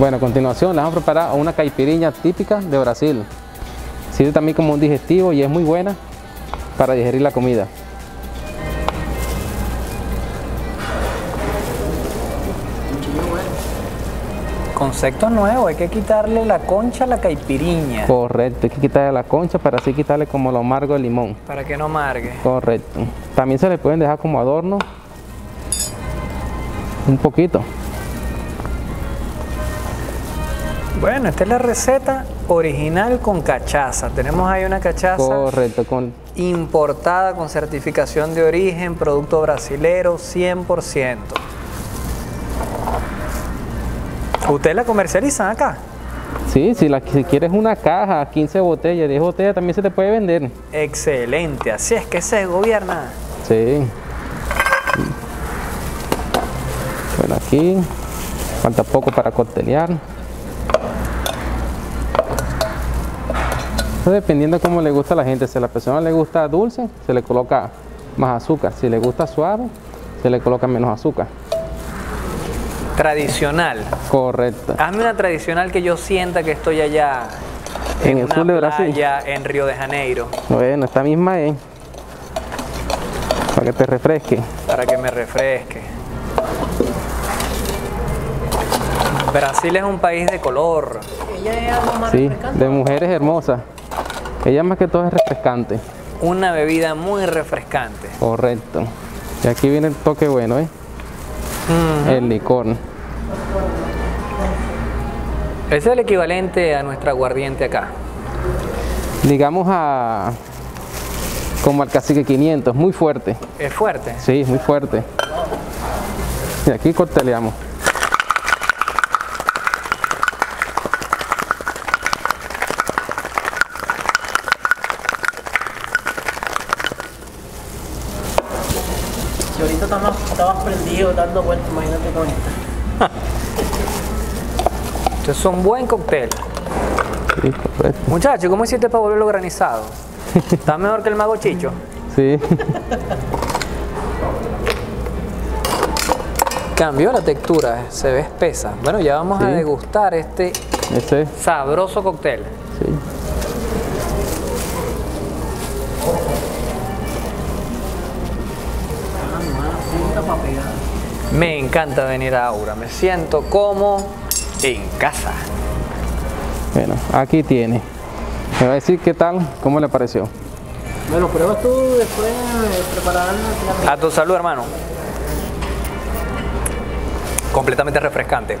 Bueno, a continuación le vamos a preparar una caipiriña típica de Brasil. Sirve también como un digestivo y es muy buena para digerir la comida. Concepto nuevo, hay que quitarle la concha a la caipiriña. Correcto, hay que quitarle la concha para así quitarle como lo amargo del limón. Para que no amargue. Correcto. También se le pueden dejar como adorno un poquito. Bueno, esta es la receta original con cachaza. Tenemos ahí una cachaza Correcto, con importada con certificación de origen, producto brasilero 100%. ¿Ustedes la comercializan acá? Sí, si, la, si quieres una caja, 15 botellas, 10 botellas, también se te puede vender. Excelente, así es que se gobierna. Sí. Bueno, aquí falta poco para coctelear. Dependiendo de cómo le gusta a la gente. Si a la persona le gusta dulce, se le coloca más azúcar. Si le gusta suave, se le coloca menos azúcar. Tradicional. Correcto. Hazme una tradicional que yo sienta que estoy allá En el una sur de Brasil. playa en Río de Janeiro Bueno, esta misma es. Para que te refresque. para que me refresque. Brasil es un país de color. Ella es algo más Sí, refrescante. de mujeres hermosas. Ella más que todo es refrescante. Una bebida muy refrescante. Correcto. Y aquí viene el toque bueno, ¿eh? El licor. Ese es el equivalente a nuestra aguardiente acá. Digamos a. como al cacique 500, muy fuerte. Es fuerte. Sí, muy fuerte. Y aquí cocteleamos. Si ahorita estabas, estabas prendido dando vueltas, imagínate con esta. Este es un buen cóctel. Sí. Muchacho, ¿cómo hiciste para volverlo granizado? ¿Está mejor que el mago Chicho? Sí. Cambió la textura, se ve espesa. Bueno, ya vamos a degustar este Ese, sabroso cóctel. sí. Me encanta venir a Aura, me siento como en casa. Bueno, aquí tiene. Me va a decir qué tal, cómo le pareció. Bueno, pruebas tú después de preparar la A tu salud, hermano. Completamente refrescante.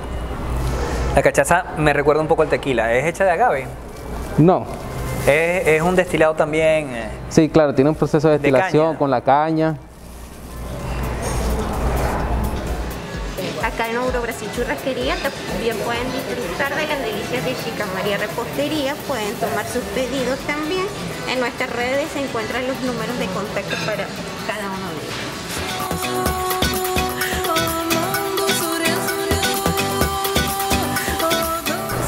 La cachaza me recuerda un poco al tequila. Es hecha de agave. No. Es, es un destilado también. eh, Sí, claro, tiene un proceso de destilación con la caña. Acá en Euro Brasil Churrasquería también pueden disfrutar de las delicias de Chica María Repostería, pueden tomar sus pedidos también. En nuestras redes se encuentran los números de contacto para cada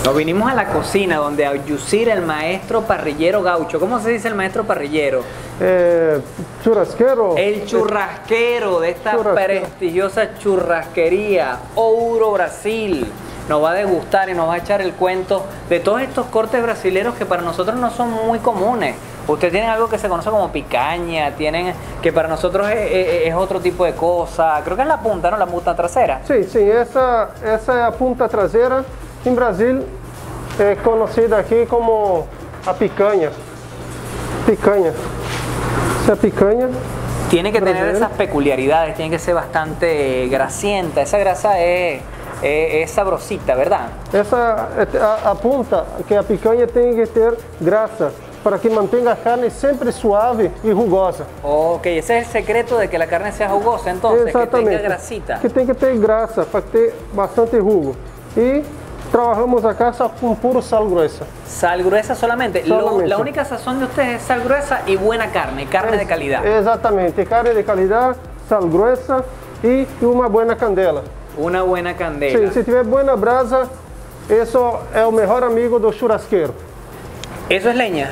Nos vinimos a la cocina donde a Yusir, el maestro parrillero gaucho. ¿Cómo se dice el maestro parrillero? É, churrasqueiro. El churrasquero de esta Churrasquero. prestigiosa churrasquería, Ouro Brasil. Nos va a degustar y nos va a echar el cuento de todos estos cortes brasileros que para nosotros no son muy comunes. Ustedes tienen algo que se conoce como picaña, tienen que para nosotros es, es- es otro tipo de cosa. Creo que es la punta, ¿no? La punta trasera. Sim, sim, essa, essa é a punta traseira. Em Brasil é conhecida aqui como a picanha. Picanha. Essa picanha. Tiene que tener esas peculiaridades, tiene que ser bastante grasienta. Esa grasa es, es, es sabrosita, ¿verdad? Essa, a, a punta, que a picanha tem que ter graça, para que mantenha a carne sempre suave e rugosa. Ok, ese es el secreto de que la carne sea jugosa, entonces, que tenga grasita. Que tem que ter graça, para ter bastante jugo. E trabalhamos acá com puro sal grosso. Sal gruesa solamente. Lo- Solamente. la única sazón de ustedes es sal gruesa y buena carne, carne de calidad. Exatamente, carne de qualidade, sal grossa e uma boa candela. Una buena candela. se tiver boa brasa, isso é o melhor amigo do churrasqueiro. Eso es leña.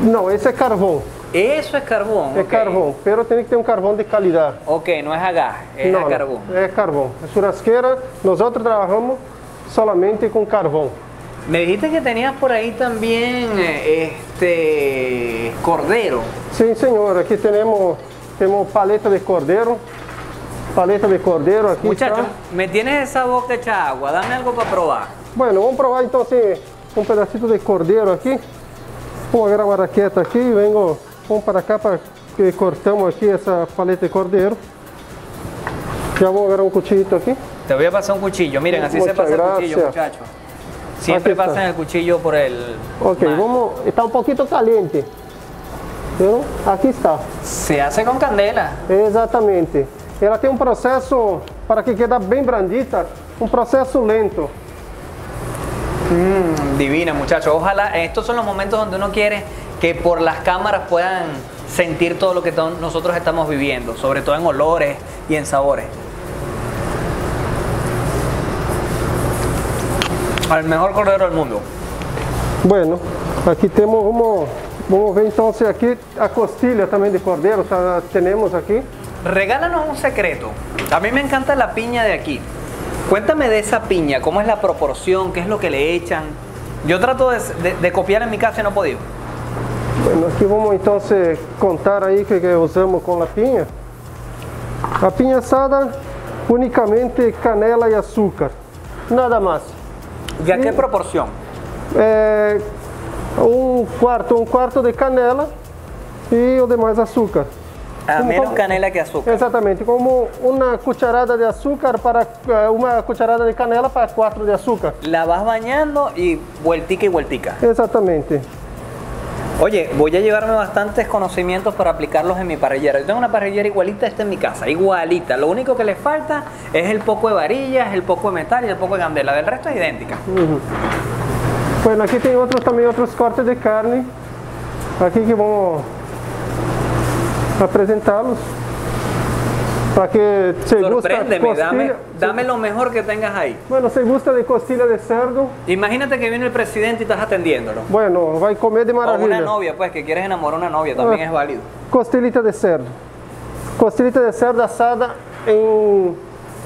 Não, esse é carvão, Eso es carbón. é ok. carvão, pero tem que ter um carvão de qualidade. Ok, no es a gas, es Não, a carbón. não, é carvão. A churrasqueira, nós outros trabalhamos solamente con carvão. Me dijiste que tenías por ahí también eh, este cordero. Sim, senhor, aqui temos, temos paleta de cordeiro. Paleta de cordeiro aqui. Muchacho, está. me tienes esa boca hecha agua. Dame algo para probar. Bueno, vamos provar então assim, um pedacito de cordeiro aqui. Vamos agarrar uma raqueta aqui e vengo, vamos para cá para que cortamos aqui essa paleta de cordeiro. Já vou agarrar um cuchillito aqui. Te voy a pasar un cuchillo. Miren, así se pasa el cuchillo, muchachos. Siempre Aquí pasan el cuchillo por el. Ok, mar. vamos, está um pouquinho caliente. Viu? Aqui está. Se hace con candela. Exatamente. Ela tem um processo, para que quede bem brandita, um processo lento. Mm, divina, muchachos. Ojalá, estos son los momentos donde uno quiere que por las cámaras puedan sentir todo lo que nosotros estamos viviendo, sobre todo en olores y en sabores. Al mejor cordero del mundo. Bueno, aqui temos, vamos, vamos ver então aqui a costilha também de cordeiro, tá, temos aqui. Regálanos un secreto. A mí me encanta la piña de aquí. Cuéntame de esa piña, cómo es la proporción, qué es lo que le echan. Yo trato de, de- de copiar en mi casa y no he podido. Bueno, aqui vamos então se contar aí que, que usamos com a pinha. A pinha assada, unicamente canela e açúcar, nada mais. ¿Ya qué proporción? É, um quarto, um quarto de canela e o demais açúcar. A Como- menos como- canela que azúcar. Exatamente, como uma cucharada de açúcar para eh, uma cucharada de canela para quatro de açúcar. La vas bañando y vueltica y vueltica. Exatamente. Oye, voy a llevarme bastantes conocimientos para aplicarlos en mi parrillera. Yo tengo una parrillera igualita a esta en mi casa, igualita. Lo único que le falta es el poco de varillas, el poco de metal y el poco de candela. Del resto es idéntica. Bueno, aqui tem outros também outros cortes de carne. Aqui que vamos apresentá-los. Para que se gusta dame, dame lo mejor que tengas ahí. Bueno, se gusta de costilha de cerdo. Imagínate que viene el presidente y estás atendiéndolo. Bueno, vai comer de O una novia, pues, que quieres enamorar a una novia, también Ah. es válido. Costilita de cerdo. Costilita de cerdo assada em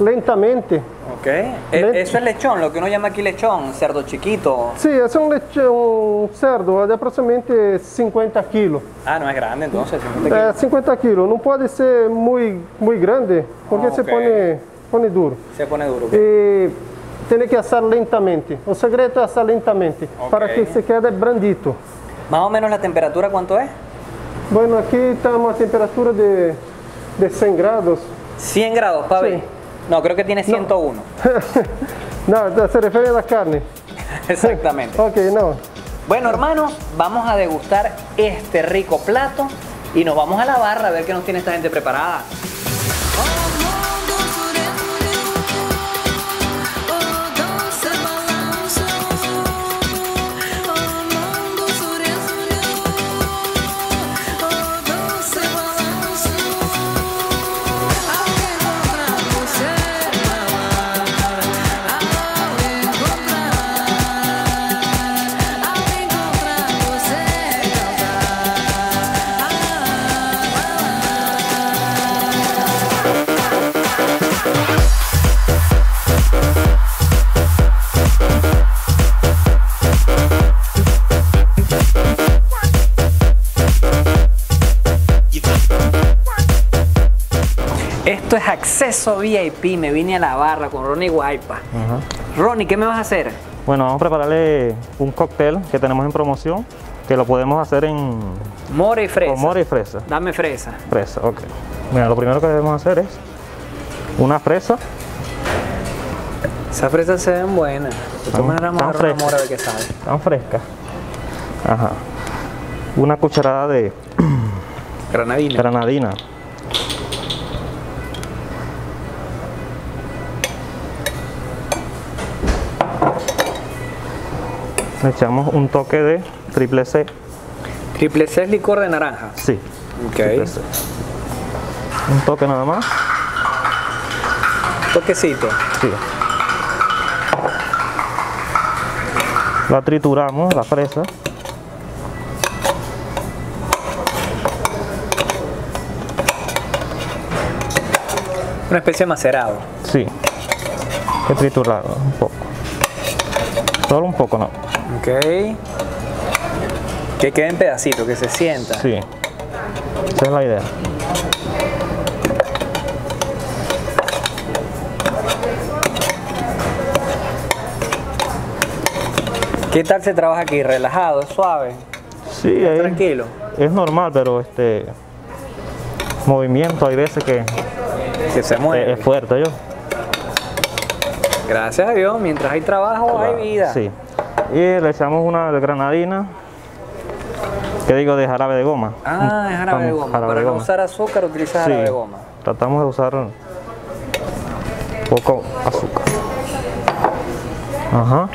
lentamente. Ok. E- Eso es lechón, lo que uno llama aquí lechón, cerdo chiquito. Esse é um, leite, um cerdo de aproximadamente 50 quilos. Ah, no es grande entonces. 50 É, kilos. 50 quilos. Não pode ser muito, muito grande, porque Ah, se põe, põe duro. Se pone duro. E tem que assar lentamente. O segredo é assar lentamente, para que se quede brandito. Más o menos la temperatura, ¿cuánto es? Bueno, aqui está uma temperatura de, de 100 grados. 100 grados, Pavi. Sí. No, creo que tiene 101. não, se refere à carne. Exactamente. Ok, não. Bueno, hermanos, vamos a degustar este rico plato y nos vamos a la barra a ver qué nos tiene esta gente preparada. Esto es acceso VIP. Me vine a la barra con Ronnie Guaypa. Ronnie, ¿qué me vas a hacer? Bueno, vamos a prepararle un cóctel que tenemos en promoción, que lo podemos hacer en Mora y fresa. con mora y fresa. Dame fresa. Fresa, ok. Mira, lo primero que debemos hacer es una fresa, Esas fresas se ven buenas. De todas maneras, vamos a mora ver qué sabe. tan fresca. Ajá. Una cucharada de Granadina. granadina. Le echamos un toque de triple C. Triple C es licor de naranja. Sí. Ok. triple C. Un toque nada más. Toquecito. Sí. La trituramos, la fresa. Una especie de macerado. Sí. Que triturarla un poco. Solo un poco, ¿no? Ok. Que quede en pedacitos, que se sienta. Sí. Esa es la idea. ¿Qué tal se trabaja aquí? ¿Relajado? ¿Es suave? Sí, es, Tranquilo. es normal, pero este movimiento hay veces que Que se mueve. es fuerte yo. Gracias a Dios, mientras hay trabajo hay vida. Sí. Y le echamos una de granadina, que digo de jarabe de goma. Ah, es jarabe de goma. jarabe Para de no usar azúcar, utiliza Sí. jarabe de goma. Tratamos de usar poco azúcar. Ajá.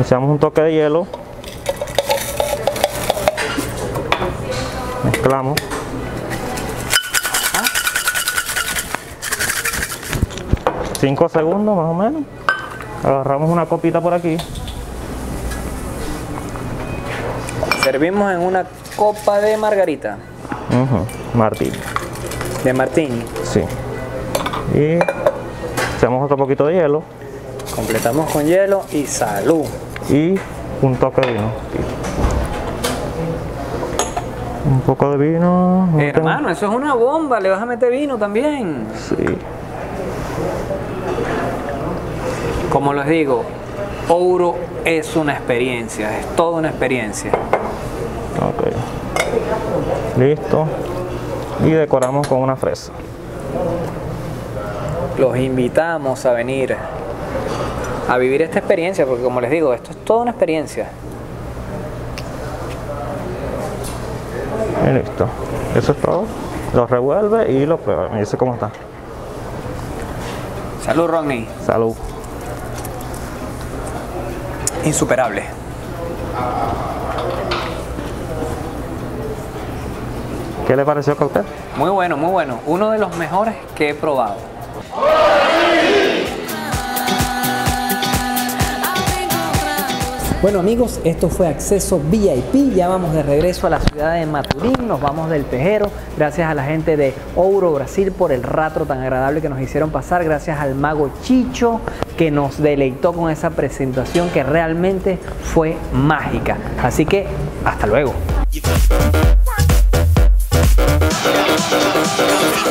Echamos un toque de hielo. Mezclamos. Cinco segundos más o menos. Agarramos una copita por aquí. Servimos en una copa de margarita, Ujú, Martín. de martini. Sí. Y echamos otro poquito de hielo Completamos con hielo y salud. y un toque de vino. Un poco de vino. no tengo- Hermano, eso es una bomba. Le vas a meter vino también. Sí. Como les digo, Ouro es una experiencia, es toda una experiencia. Listo. Y decoramos con una fresa. Los invitamos a venir a vivir esta experiencia, porque como les digo, esto es toda una experiencia. Y listo. Eso es todo. Lo revuelve y lo prueba. Me dice cómo está. Salud, Rodney. Salud. Insuperable. ¿Qué le pareció el cóctel? Muy bueno, muy bueno. Uno de los mejores que he probado. Bueno amigos, esto fue Acceso VIP, ya vamos de regreso a la ciudad de Maturín, nos vamos del Tejero, gracias a la gente de Ouro Brasil por el rato tan agradable que nos hicieron pasar, gracias al mago Chicho que nos deleitó con esa presentación que realmente fue mágica. Así que hasta luego thank